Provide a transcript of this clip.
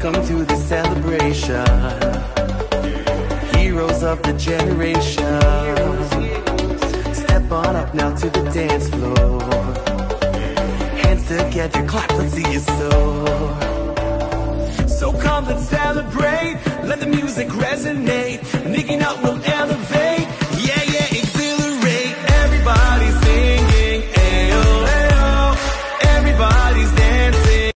Welcome to the celebration. Heroes of the generation. Step on up now to the dance floor. Hands together, clap, let's see you soar. So come, let's celebrate. Let the music resonate. Nicky out, will.